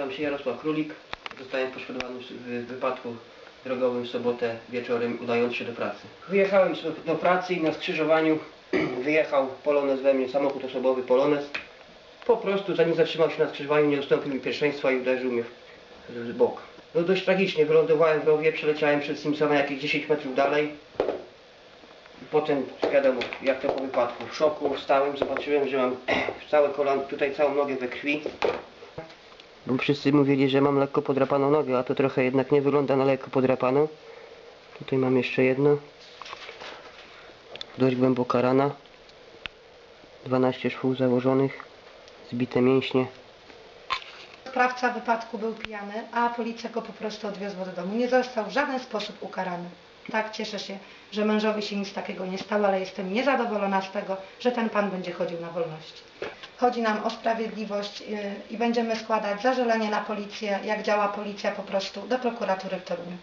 Nazywam się Jarosław Królik. Zostałem poszkodowany w wypadku drogowym w sobotę wieczorem udając się do pracy. Wyjechałem do pracy i na skrzyżowaniu wyjechał Polonez we mnie, samochód osobowy Polonez. Po prostu zanim zatrzymał się na skrzyżowaniu nie ustąpił mi pierwszeństwa i uderzył mnie w, bok. No dość tragicznie, wylądowałem w rowie, przeleciałem przez Simpsona jakieś 10 metrów dalej. Potem wiadomo, jak to po wypadku, w szoku wstałem, zobaczyłem, że mam całe tutaj całą nogę we krwi. Bo wszyscy mówili, że mam lekko podrapaną nogę, a to trochę jednak nie wygląda na lekko podrapaną. Tutaj mam jeszcze jedno. Dość głęboka rana. 12 szwów założonych. Zbite mięśnie. Sprawca wypadku był pijany, a policja go po prostu odwiozła do domu. Nie został w żaden sposób ukarany. Tak, cieszę się, że mężowi się nic takiego nie stało, ale jestem niezadowolona z tego, że ten pan będzie chodził na wolności. Chodzi nam o sprawiedliwość yy, i będziemy składać zażalenie na policję, jak działa policja po prostu, do prokuratury w Toruniu.